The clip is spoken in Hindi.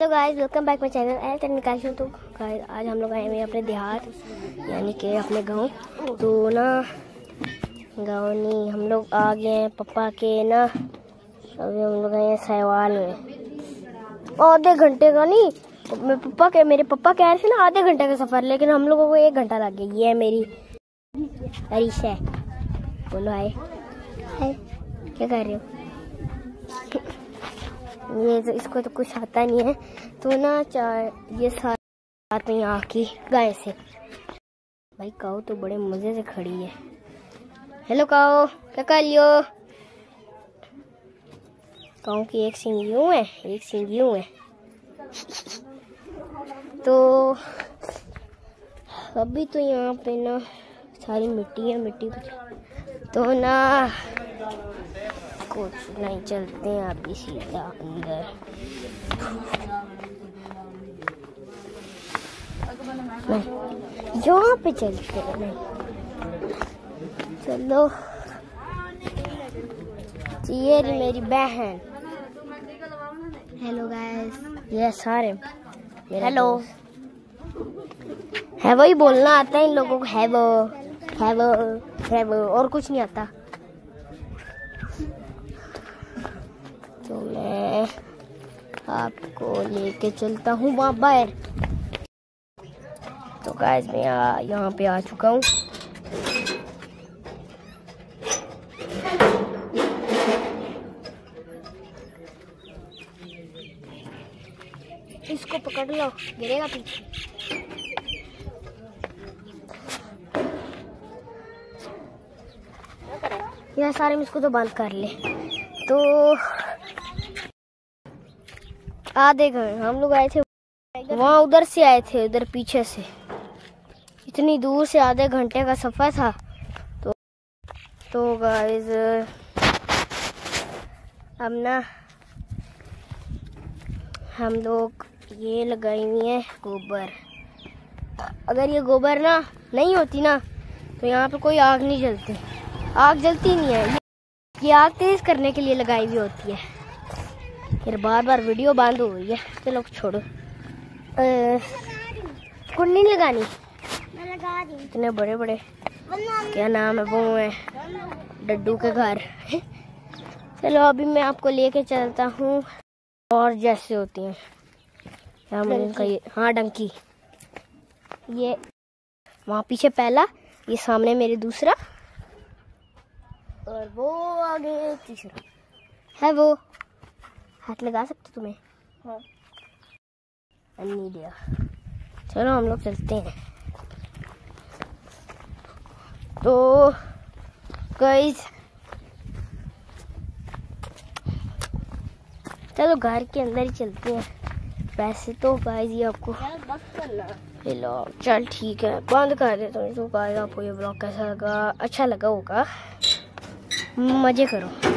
तो guys welcome back my channel L तक निकाल तो गाइस आज हम लोग आए हुए अपने देहात, यानी कि अपने गाँव। तो ना, गाँव नहीं, हम लोग आ गए हैं पप्पा के ना, अभी हम लोग आए हैं सहवाल में। आधे घंटे का नहीं, मेरे पप्पा के, मेरे पप्पा कह रहे थे ना आधे घंटे का सफ़र, लेकिन हम लोगों को एक घंटा लग गया। ये है मेरी हरीश है। बोलो हाय। क्या कर रहे हो? ये तो इसको तो कुछ आता नहीं है। तो ना चार, ये में यहाँ की गाय से। भाई काओ तो बड़े मज़े से खड़ी है। हेलो काओ क्या कर लियो काओ की एक सिंग यूँ है, एक सिंग यूँ है। तो अभी तो यहाँ पे ना सारी मिट्टी है, मिट्टी तो ना कुछ नहीं चलते हैं अभी सीधा अंदर। यहाँ पे चलते हैं। चलो। ये मेरी बहन। हेलो गाइस ये सारे हेलो है वही बोलना आता है इन लोगों को। है वो। है वो। है वो। और कुछ नहीं आता तो मैं आपको लेके चलता हूँ वहाँ बाहर तो गाइस मैं यहाँ पे आ चुका हूँ। इसको पकड़ लो, गिरेगा पीछे। यह सारे में इसको तो बंद कर ले। तो आधे घंटे हम लोग आए थे वहाँ उधर से आए थे, उधर पीछे से। इतनी दूर से आधे घंटे का सफ़र था। तो तो गाइस अब ना हम लोग ये लगाई हुई है गोबर। अगर ये गोबर ना नहीं होती ना तो यहाँ पे कोई आग नहीं जलती। आग जलती नहीं है। ये आग तेज करने के लिए लगाई हुई होती है। फिर बार बार वीडियो बंद हो गई है। चलो छोड़ो। कुंडी नहीं लगानी? लगा इतने बड़े बड़े क्या नाम है वो है? डड्डू के घर। चलो अभी मैं आपको लेके चलता हूँ। और जैसे होती हैं। क्या इनका ये हाँ डंकी। ये वहाँ पीछे पहला ये सामने मेरे दूसरा। और वो आगे तीसरा। है वो। हाथ लगा सकते तुम्हें? हाँ। दिया चलो हम लोग चलते हैं। तो गाइस चलो घर के अंदर ही चलते हैं। वैसे तो गाइस ये आपको हेलो चल ठीक है बंद कर दे तो गाइस आपको ये ब्लॉग कैसा लगा? अच्छा लगा होगा। मज़े करो।